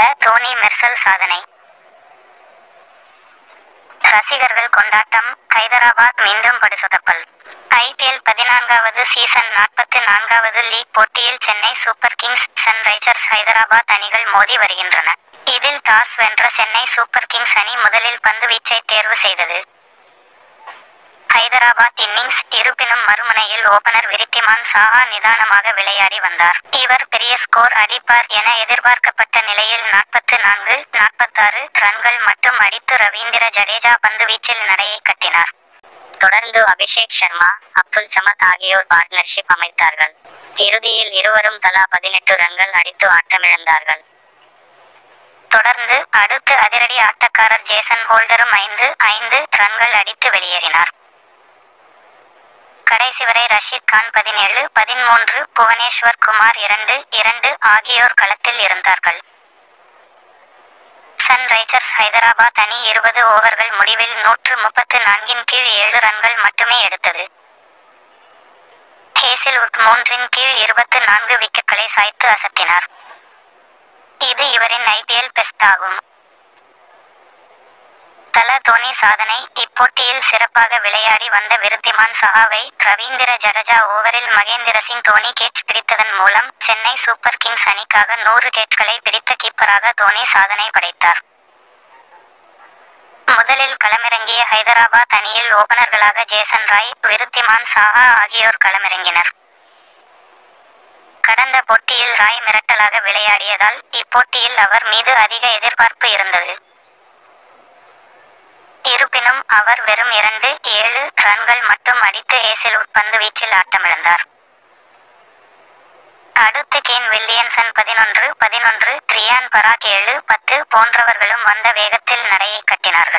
தல தோனி மெர்சல் சாதனை. ரசிகர்கள் கொண்டாட்டம் ஹைதராபாத் மீண்டும் படுசொதப்பல். ஐபிஎல் பதினான்காவது சீசன் நாற்பத்தி நான்காவது லீக் போட்டியில் Chennai Super Kings Sunrisers Hyderabad அணிகள் மோதி வருகின்றன. இதில் டாஸ் வென்ற சென்னை சூப்பர் கிங்ஸ் அணி முதலில் பந்து வீச்சை தேர்வு செய்தது. ஹைதராபாத் இன்னிங்ஸ் இருப்பினும் மறுமுனையில் ஓபனர் விரித்திமான் சாஹா நிதானமாக விளையாடி வந்தார். இவர் பெரிய ஸ்கோர் அடிப்பார் என எதிர்பார்க்கப்பட்ட நிலையில் நாற்பத்து நான்கு நாற்பத்தாறு ரன்கள் மட்டும் அடித்து ரவீந்திர ஜடேஜா பந்துவீச்சில் நடையை கட்டினார். தொடர்ந்து அபிஷேக் சர்மா அப்துல் சமத் ஆகியோர் பார்ட்னர்ஷிப் அமைத்தார்கள். இறுதியில் இருவரும் தலா பதினெட்டு ரன்கள் அடித்து ஆட்டமிழந்தார்கள். தொடர்ந்து அடுத்து அதிரடி ஆட்டக்காரர் ஜேசன் ஹோல்டரும் ஐந்து ஐந்து ரன்கள் அடித்து வெளியேறினார். கடைசி வரை ரஷீத் கான் பதினேழு பதிமூன்று புவனேஸ்வர் குமார் இரண்டு இரண்டு ஆகியோர் களத்தில் இருந்தார்கள். சன்ரைசர்ஸ் ஹைதராபாத் அணி இருபது ஓவர்கள் முடிவில் நூற்று முப்பத்து நான்கின் கீழ் ஏழு ரன்கள் மட்டுமே எடுத்தது. ஹேசில்வுட் மூன்றின் கீழ் இருபத்து நான்கு விக்கெட்களை சாய்த்து அசத்தினார். இது இவரின் ஐபிஎல் பெஸ்ட் ஆகும். தல தோனி சாதனை. இப்போட்டியில் சிறப்பாக விளையாடி வந்த விருத்திமான் சஹாவை ரவீந்திர ஜடேஜா ஓவரில் மகேந்திர சிங் தோனி கேட்ச் பிடித்ததன் மூலம் சென்னை சூப்பர் கிங்ஸ் அணிக்காக நூறு கேட்ச்களை பிடித்த கீப்பராக தோனி சாதனை படைத்தார். முதலில் களமிறங்கிய ஹைதராபாத் அணியில் ஓபனர்களாக ஜேசன் ராய் விருத்திமான் சாஹா ஆகியோர் களமிறங்கினர். கடந்த போட்டியில் ராய் மிரட்டலாக விளையாடியதால் இப்போட்டியில் அவர் மீது அதிக எதிர்பார்ப்பு இருந்தது. அவர் வெறும் இரண்டு ஏழு ரன்கள் மட்டும் அடித்து ஏசில் உட்பந்து வீச்சில் ஆட்டமிழந்தார். அடுத்து கேன் வில்லியன்சன் பதினொன்று பதினொன்று ரியான் பராக் ஏழு பத்து போன்றவர்களும் வந்த வேகத்தில் நடையை கட்டினார்கள்.